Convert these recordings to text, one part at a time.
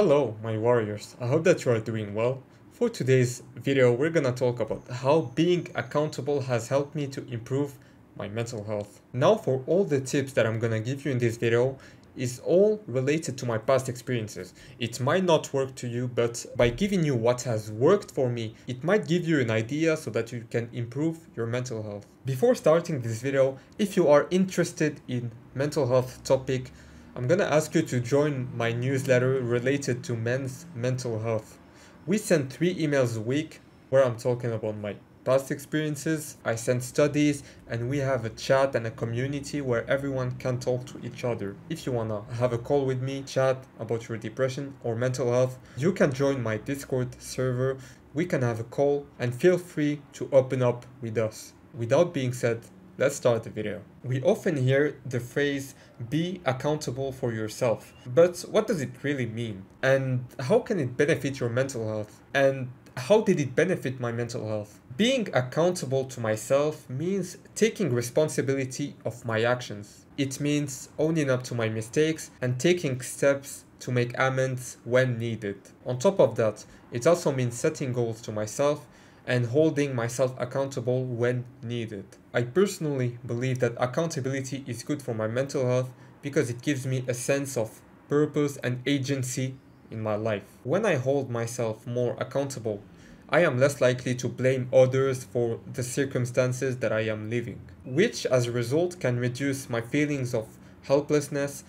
Hello, my warriors. I hope that you are doing well. For today's video, we're gonna talk about how being accountable has helped me to improve my mental health. Now, for all the tips that I'm gonna give you in this video, is all related to my past experiences. It might not work to you, but by giving you what has worked for me, it might give you an idea so that you can improve your mental health. Before starting this video, if you are interested in mental health topic, I'm gonna ask you to join my newsletter related to men's mental health. We send three emails a week where I'm talking about my past experiences, I send studies, and we have a chat and a community where everyone can talk to each other. If you wanna have a call with me, chat about your depression or mental health, you can join my Discord server. We can have a call and feel free to open up with us. Without being said, Let's start the video. We often hear the phrase be accountable for yourself, but what does it really mean? And how can it benefit your mental health? And how did it benefit my mental health? Being accountable to myself means taking responsibility of my actions. It means owning up to my mistakes and taking steps to make amends when needed. On top of that, it also means setting goals to myself and holding myself accountable when needed. I personally believe that accountability is good for my mental health because it gives me a sense of purpose and agency in my life. When I hold myself more accountable, I am less likely to blame others for the circumstances that I am living, which as a result can reduce my feelings of helplessness,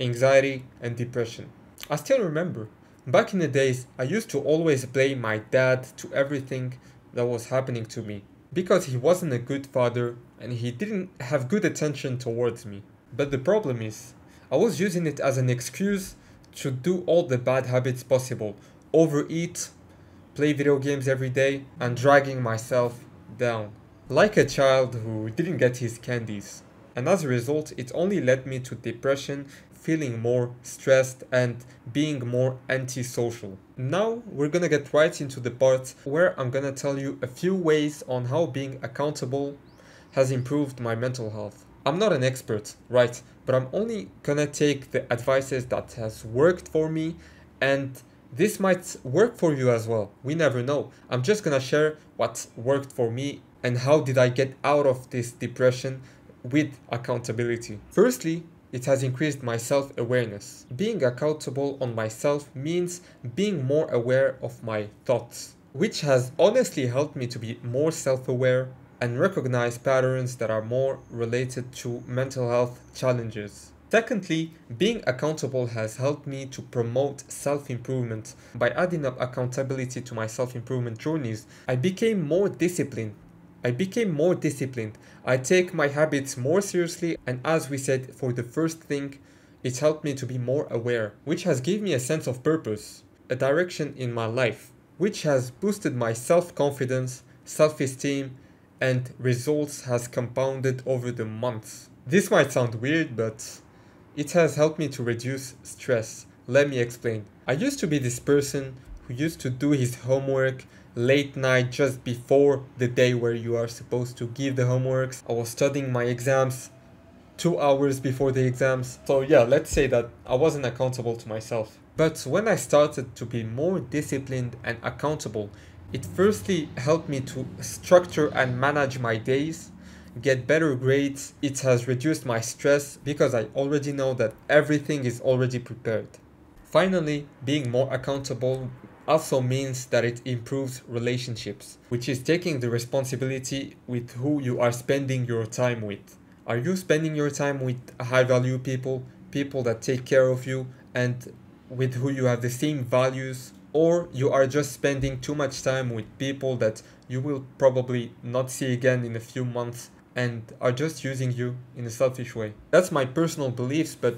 anxiety, and depression. I still remember, back in the days, I used to always blame my dad to everything that was happening to me because he wasn't a good father and he didn't have good attention towards me. But the problem is, I was using it as an excuse to do all the bad habits possible overeat, play video games every day, and dragging myself down. Like a child who didn't get his candies. And as a result, it only led me to depression feeling more stressed and being more antisocial. Now we're gonna get right into the part where I'm gonna tell you a few ways on how being accountable has improved my mental health. I'm not an expert, right, but I'm only gonna take the advices that has worked for me and this might work for you as well. We never know. I'm just gonna share what worked for me and how did I get out of this depression with accountability. Firstly, it has increased my self awareness. Being accountable on myself means being more aware of my thoughts, which has honestly helped me to be more self aware and recognize patterns that are more related to mental health challenges. Secondly, being accountable has helped me to promote self improvement. By adding up accountability to my self improvement journeys, I became more disciplined I became more disciplined. I take my habits more seriously and as we said for the first thing, it helped me to be more aware, which has given me a sense of purpose, a direction in my life, which has boosted my self-confidence, self-esteem, and results has compounded over the months. This might sound weird, but it has helped me to reduce stress. Let me explain. I used to be this person who used to do his homework late night just before the day where you are supposed to give the homeworks. I was studying my exams two hours before the exams. So yeah, let's say that I wasn't accountable to myself. But when I started to be more disciplined and accountable, it firstly helped me to structure and manage my days, get better grades. It has reduced my stress because I already know that everything is already prepared. Finally, being more accountable also means that it improves relationships, which is taking the responsibility with who you are spending your time with. Are you spending your time with high value people, people that take care of you, and with who you have the same values? Or you are just spending too much time with people that you will probably not see again in a few months and are just using you in a selfish way. That's my personal beliefs, but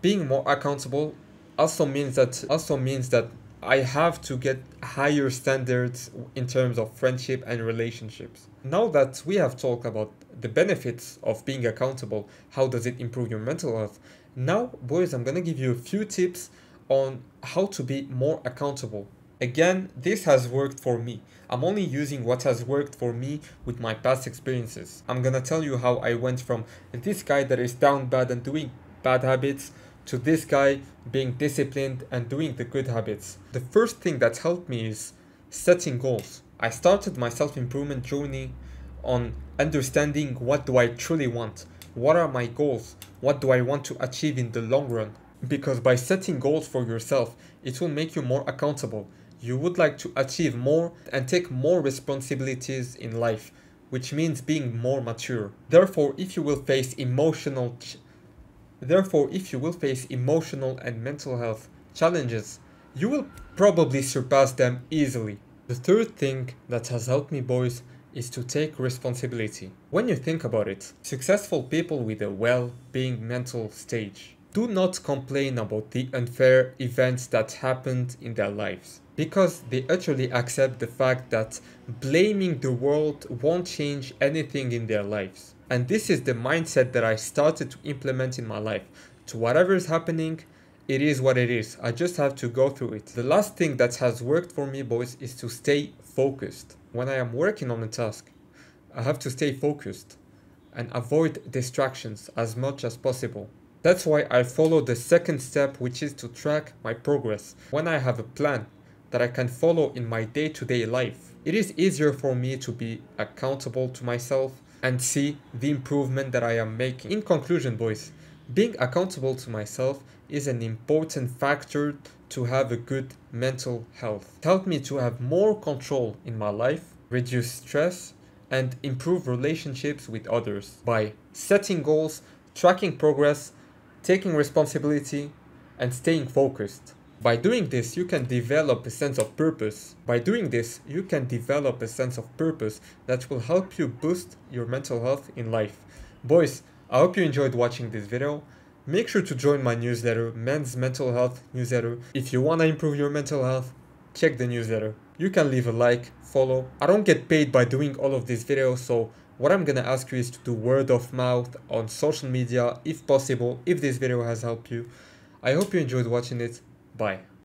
being more accountable also means that also means that I have to get higher standards in terms of friendship and relationships. Now that we have talked about the benefits of being accountable, how does it improve your mental health? Now, boys, I'm gonna give you a few tips on how to be more accountable. Again, this has worked for me. I'm only using what has worked for me with my past experiences. I'm gonna tell you how I went from this guy that is down bad and doing bad habits to this guy being disciplined and doing the good habits. The first thing that helped me is setting goals. I started my self-improvement journey on understanding what do I truly want? What are my goals? What do I want to achieve in the long run? Because by setting goals for yourself, it will make you more accountable. You would like to achieve more and take more responsibilities in life, which means being more mature. Therefore, if you will face emotional Therefore, if you will face emotional and mental health challenges, you will probably surpass them easily. The third thing that has helped me boys is to take responsibility. When you think about it, successful people with a well-being mental stage do not complain about the unfair events that happened in their lives because they utterly accept the fact that blaming the world won't change anything in their lives. And this is the mindset that I started to implement in my life. To whatever is happening, it is what it is. I just have to go through it. The last thing that has worked for me, boys, is to stay focused. When I am working on a task, I have to stay focused and avoid distractions as much as possible. That's why I follow the second step, which is to track my progress. When I have a plan that I can follow in my day to day life, it is easier for me to be accountable to myself and see the improvement that I am making. In conclusion, boys, being accountable to myself is an important factor to have a good mental health. It helped me to have more control in my life, reduce stress, and improve relationships with others by setting goals, tracking progress, taking responsibility, and staying focused. By doing this, you can develop a sense of purpose. By doing this, you can develop a sense of purpose that will help you boost your mental health in life. Boys, I hope you enjoyed watching this video. Make sure to join my newsletter, Men's Mental Health newsletter. If you want to improve your mental health, check the newsletter. You can leave a like, follow. I don't get paid by doing all of these videos, so what I'm gonna ask you is to do word of mouth on social media if possible, if this video has helped you. I hope you enjoyed watching it. Bye.